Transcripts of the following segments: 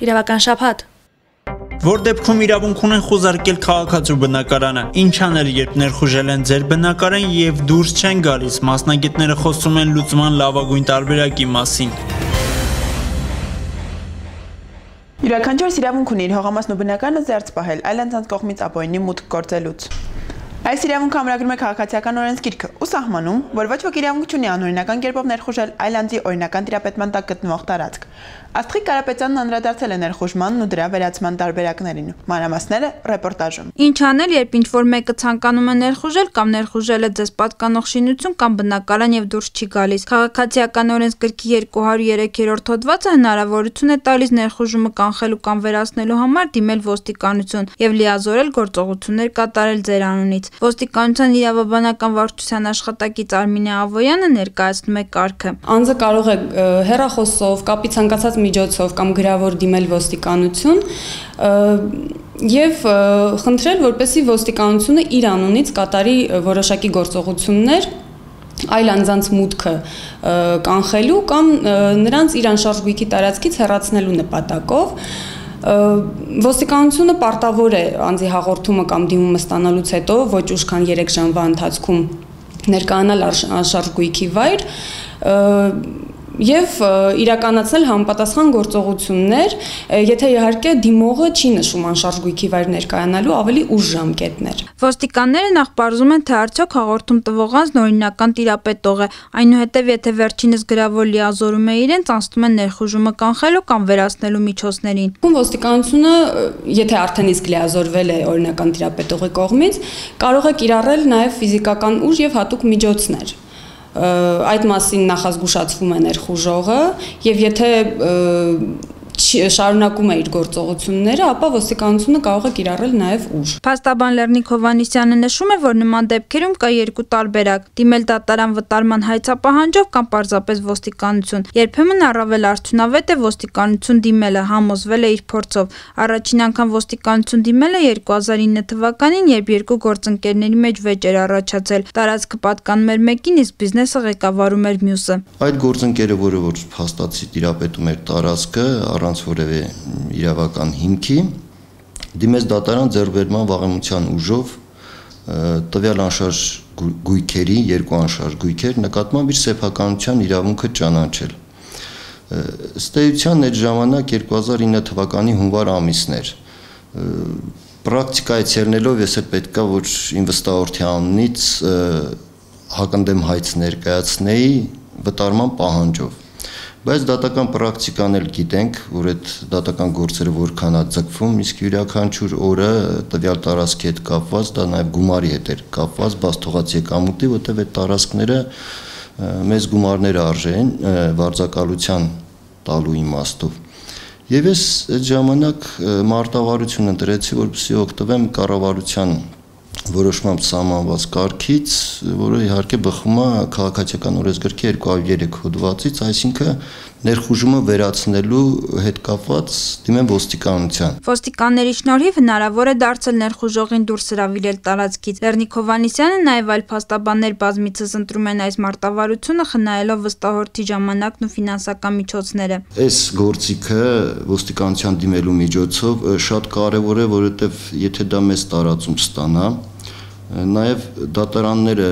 Իրավական շփաթ։ Որ դեպքում իրավունք ունեն խոզարկել քաղաքացու բնակարանը։ Ինչ անել, երբ ներխուժել են ձեր բնակարան եւ դուրս չեն գալիս։ Մասնագետները խոսում են լուծման լավագույն տարբերակի մասին։ Յուրաքանչյուր իրավունք ունի իր հողամասն ու բնականը զերծ պահել այլ անձանց կողմից ապօրինի մուտք գործելուց։ Այս իրավունքը ամրագրում է քաղաքացիական օրենսգիրքը ու սահմանում, որ ոչ ոք իրավունք չունի անօրինական կերպով ներխուժել այլ անձի օրինական տիրապետման տակ գտնվող տարածք։ Աստղիկ Կարապետյանն անդրադարձել է ներխուժմանն ու դրա վերացման տարբերակներին։ Մանրամասները ռեպորտաժում։ Ինչ անել, երբ ինչ որ մեկը ցանկանում է ներխուժել կամ ներխուժել է ձեզ պատկանող շինություն կամ բնակարան եւ դուրս չի գալիս։ Քաղաքացիական օրենսգրքի 203-րդ հոդվածը հնարավորություն է տալիս ներխուժումը կանխելու կամ վերացնելու համար դիմել ոստիկանություն եւ լիազորել գործողություններ կատարել ձեր անունից։ Ոստիկանության իրավաբանական վարչության աշխատակից Արմինե Ավոյանը ներկայացնում է կարգը։ Անձը կարող է հերախոսով, կապի ցանկացած միջոցով կամ գրավոր դիմել ոստիկանություն եւ խնդրել, որպեսի ոստիկանությունը իր անունից կատարի որոշակի գործողություններ այլ անձանց մուտքը կանխելու կամ նրանց իր անշարժ տարածքից հեռացնելու նպատակով ոստիկանությունը պարտավոր է անձի հաղորդումը կամ դիմումը ստանալուց հետո ոչ ուշ քան 3 ժամվա ընթացքում ներկայանալ անշարժ գույքի վայր եւ իրականացնել համապատասխան գործողություններ, եթե իհարկե դիմողը չի նշում անշարժ գույքի վայր ներկայանալու ավելի ուշ ժամկետներ։ Ոստիկանները նախ բարձում են, թե արդյոք հաղորդում տվող անձն օրինական տիրապետող է, այնուհետև եթե վերջինս գրավոր լիազորում է իրենց, անցնում են ներխուժումը կանխելու կամ վերացնելու միջոցներին։ Ում ոստիկանությունը, եթե արդեն իսկ լիազորվել է օրինական տիրապետողի կողմից, կարող է կիրառել նաև ֆիզիկական ուժ եւ հատուկ միջոցներ այդ մասին նախազգուշացվում է ներխուժողը եւ եթե շարունակում է իր գործողությունները, ապա ոստիկանությունը կարող է կիրառել նաև ուժ։ Փաստաբան Լեռնիկ Հովանիսյանը նշում է, որ նման դեպքերում կա երկու տարբերակ՝ դիմել դատարան վտարման հայցապահանջով կամ պարզապես ոստիկանություն։ Երբեմն առավել արդյունավետ է ոստիկանություն դիմելը, համոզվել է իր փորձով։ Առաջին անգամ ոստիկանություն դիմել է 2009 թվականին, երբ երկու գործընկերների մեջ վեճ էր առաջացել։ Տարածքը պատկանում էր մեկին, իսկ բիզնեսը ղեկավարում էր մյուսը։ Այդ գործընկերը, որը որ փաստացի տիրապետում էր տարածքը, առանց առանց որևէ իրավական հիմքի դիմեց դատարան ձեռբերման վաղեմության ուժով տվյալ անշարժ գույքերի, երկու անշարժ գույքեր նկատմամբ իր սեփականության իրավունքը ճանաչել։ Ըստ այդ ժամանակ 2009 թվականի հունվար ամիսն էր։ Պրակտիկայից ելնելով ես էլ պետքա որ իմ վստահորդի անունից հակընդեմ հայց ներկայացնեի վտարման պահանջով բայց դատական պրակտիկան էլ գիտենք, որ այդ դատական գործերը որքան է ձգվում, իսկ յուրաքանչյուր օրը տվյալ տարածքի հետ կապված, դա նաև գումարի հետ էր կապված, բաց թողած եկամուտի, որտեղ այդ տարածքները մեծ գումարներ արժեն վարձակալության տալու իմաստով։ Եվ ես այդ ժամանակ մարտավարություն ընտրեցի, որպեսզի օգտվեմ կառավարության որոշմամբ սահմանված կարգից, որը իհարկե բխում է քաղաքացիական օրենսգրքի 203 հոդվածից, այսինքն ներխուժումը վերացնելու հետ կապված դիմեն ոստիկանության։ Ոստիկանների շնորհիվ հնարավոր է դարձել ներխուժողին դուրս հravirել տարածքից։ Լեռնիկ Հովանիսյանը նաև այլ փաստաբաններ բազմիցս ընտրում են այս մարտավարությունը խնայելով վստահորդի ժամանակն ու ֆինանսական միջոցները։ Այս գործիքը ոստիկանության դիմելու միջոցով շատ կարևոր է, որովհետև եթե դա մեծ տարածում ստանա, Նաև դատարանները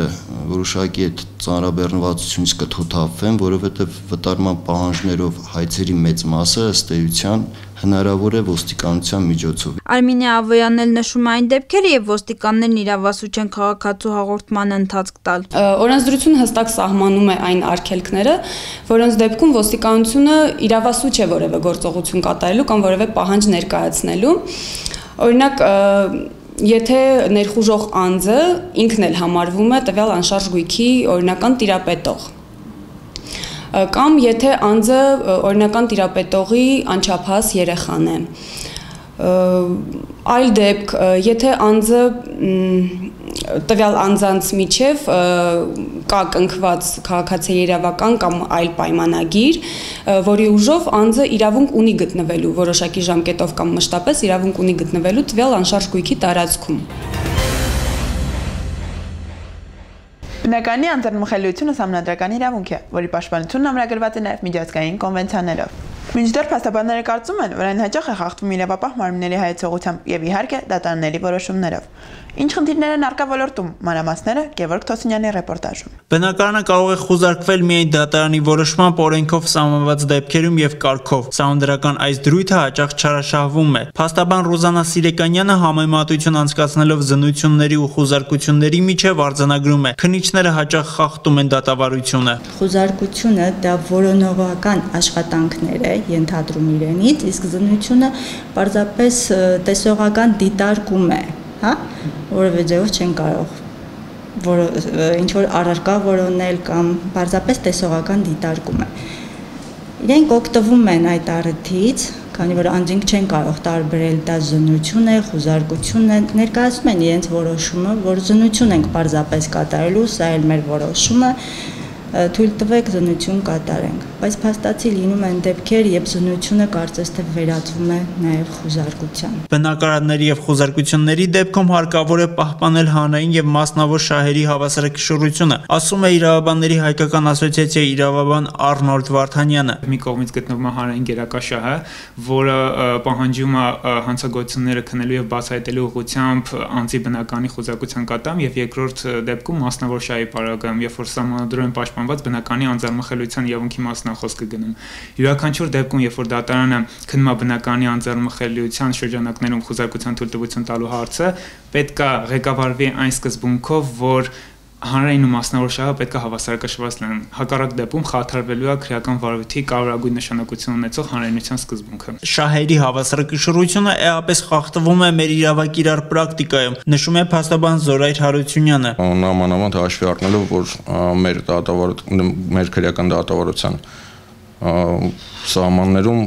որոշակի այդ ծանրաբեռնվածությունից կթոթափվեն, որովհետև վտարման պահանջներով հայցերի մեծ մասը ըստ էության հնարավոր է ոստիկանության միջոցով։ Արմինե Ավոյանն էլ նշում է այն դեպքերը, եւ ոստիկաններն իրավասու չեն քաղաքացու հաղորդման ընթացք տալ։ Օրենսդրությունը հստակ սահմանում է այն արգելքները, որոնց դեպքում ոստիկանությունը իրավասու չէ որևէ գործողություն կատարելու կամ որևէ պահանջ ներկայացնելու։ Օրինակ Եթե ներխուժող անձը ինքն էլ համարվում է տվյալ անշարժ գույքի օրինական տիրապետող կամ եթե անձը օրինական տիրապետողի անչափահաս երեխան է այլ դեպք եթե անձը տվյալ անձանց միջև կա կնքված քաղաքացիի իրավական կամ այլ պայմանագիր, որի ուժով անձը իրավունք ունի գտնվելու որոշակի ժամկետով կամ մշտապես իրավունք ունի գտնվելու տվյալ անշարժ գույքի տարածքում։ Բնականի անձնմխելիությունը համանդրական իրավունք է, որի պաշտպանությունն ամրագրված է նաև միջազգային կոնվենցիաներով։ Մինչդեռ փաստաբանները կարծում են, որ այն հաճախ է խախտվում իրավապահ մարմինների հայեցողությամբ եւ իհարկե դատարանների որոշումներով։ Ինչ խնդիրներ են արկա ոլորտում, մանրամասները Գևորգ Թոսունյանի ռեպորտաժում։ Բնակարանը կարող է խուզարկվել միայն դատարանի որոշմամբ օրենքով սահմանված դեպքերում եւ կարգով։ Սահմանադրական այս դրույթը հաճախ չարաշահվում է։ Փաստաբան Ռոզանա Սիրեկանյանը համեմատություն անցկացնելով զնությունների ու խուզարկությունների միջև արձանագրում է. քնիչները հաճախ խախտում են դատավարությունը։ Խուզարկությունը դա որոնողական աշխատանքներ է, ենթադրում իրենից, իսկ զնությունը պարզապես տեսողական դիտարկում է, հա, որևէ ձևով չեն կարող որ ինչ որ առարկա որոնել կամ պարզապես տեսողական դիտարկում է։ Իրենք օգտվում են այդ առիթից, քանի որ անձինք չեն կարող տարբերել դա զնություն է, խուզարկություն է, ներկայացնում են իրենց որոշումը, որ զնություն ենք պարզապես կատարելու, սա էլ մեր որոշումը է թույլ տվեք զնություն կատարենք բայց փաստացի լինում են դեպքեր երբ զնությունը կարծես թե վերածվում է նաև խուզարկության բնակարանների եւ խուզարկությունների դեպքում հարկավոր է պահպանել հանրային եւ մասնավոր շահերի հավասարակշռությունը ասում է իրավաբանների հայկական ասոցիացիայի իրավաբան Արնոլդ Վարդանյանը մի կողմից գտնվում է հանրային գերակաշահը որը պահանջում է հանցագործությունները քնելու եւ բացահայտելու ուղղությամբ անձի բնականի խուզարկության կատամ եւ երկրորդ դեպքում մասնավոր շահի պարագայում երբ որ սահմանադրում են պաշտ պաշտպանված բնականի անձեռնմխելիության իրավունքի մասն է խոսքը գնում։ Յուրաքանչյուր դեպքում, երբ որ դատարանը քննում է բնականի անձեռնմխելիության շրջանակներում խոզարկության թույլտվություն տալու հարցը, պետք է ղեկավարվի այն սկզբունքով, որ հանրային ու մասնավոր շահը պետք է հավասարակշռված լինեն։ Հակառակ դեպքում խաթարվելու է քրեական վարույթի կարևորագույն նշանակություն ունեցող հանրայնության սկզբունքը։ Շահերի հավասարակշռությունը էապես խախտվում է մեր իրավակիրար պրակտիկայում, նշում է փաստաբան Զորայր Հարությունյանը։ Նամանավանդ հաշվի առնելով, որ մեր դատավար մեր քրեական դատավարության սահմաններում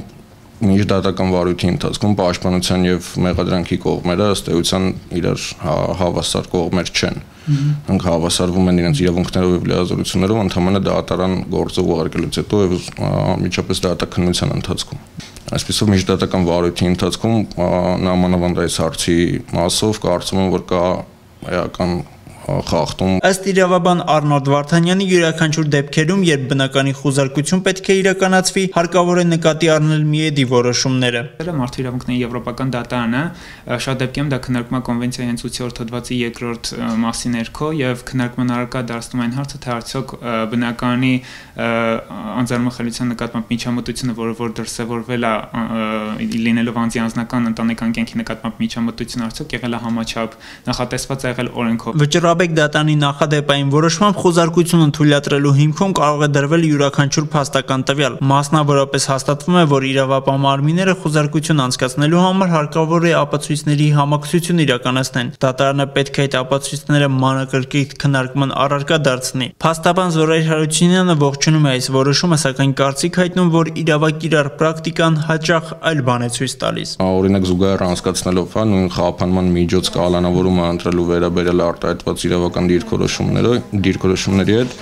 միջդատական վարույթի ընթացքում պաշտպանության եւ մեղադրանքի կողմերը ըստ էության իրար հավասար կողմեր չեն։ Նրանք հավասարվում են իրենց իրավունքներով եւ լիազորություններով ընդհանրապես դատարան գործը ուղարկելուց հետո եւ միջապես դատաքննության ընթացքում։ Այսպեսով միջդատական վարույթի ընթացքում նամանավանդ այս հարցի մասով կարծում եմ որ կա էական խախտում։ Ըստ իրավաբան Արնոլդ Վարդանյանի յուրաքանչյուր դեպքերում, երբ բնականի խուզարկություն պետք է իրականացվի, հարկավոր է նկատի առնել միեդի որոշումները։ մարդու իրավունքների եվրոպական դատարանը շատ դեպքերում դա քննարկում է կոնվենցիայի 98-րդ հոդվածի երկրորդ մասի ներքո եւ քննարկման առարկա դարձնում այն հարցը, թե արդյոք բնականի անձեռնմխելիության նկատմամբ միջամտությունը, որը որ դրսևորվել է լինելով անձի անձնական ընտանեկան կյանքի նկատմամբ միջամտություն արդյոք եղել է համաչափ նախատեսված եղել օրենքով։ Վճռ Ղարաբեկ դատանի նախադեպային որոշմամբ խոզարկությունը թույլատրելու հիմքում կարող է դրվել յուրաքանչյուր փաստական տվյալ։ Մասնավորապես հաստատվում է, որ իրավապահ մարմինները խոզարկություն անցկացնելու համար հարկավոր է ապացույցների համակցություն իրականացնեն։ Դատարանը պետք է այդ ապացույցները մանրակրկիտ քննարկման առարկա դարձնի։ Փաստաբան Զորայր Հարությունյանը ողջունում է այս որոշումը, սակայն կարծիք հայտնում, որ իրավակիրար պրակտիկան հաճախ այլ բան է ցույց տալիս։ Օրինակ զուգահեռ անցկացնելով հա նույն խափանման միջոց կալանավորումը ընտրելու վերաբերյալ արտահայտված կապված իրավական դիրքորոշումները, դիրքորոշումների հետ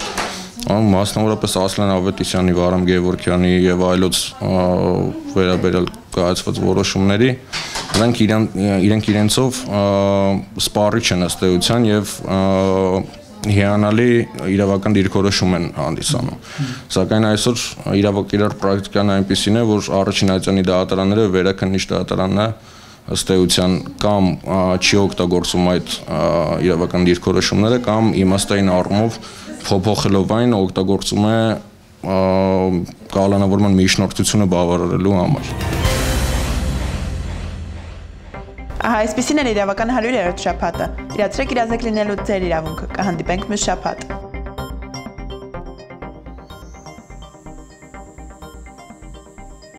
մասնավորապես Ասլան Ավետիսյանի, Վարամ Գևորքյանի եւ այլոց վերաբերել կայացված որոշումների նրանք իրեն իրենք իրենցով սպառիչ են ըստ էության եւ հիանալի իրավական դիրքորոշում են հանդիսանում։ Սակայն այսօր իրավակիրար պրակտիկան այնպեսին է, որ առաջին այցանի դատարանները վերակնիչ դատարանն է ըստ էության կամ չի օգտագործում այդ իրավական դիրքորոշումները կամ իմաստային առումով փոփոխելով այն օգտագործում է կալանավորման միջնորդությունը բավարարելու համար։ Ահա այսպեսին էր իրավական 100-րդ շաբաթը։ Իրացրեք իրազեկ լինելու ձեր իրավունքը։ Կհանդիպենք մյուս շաբաթ։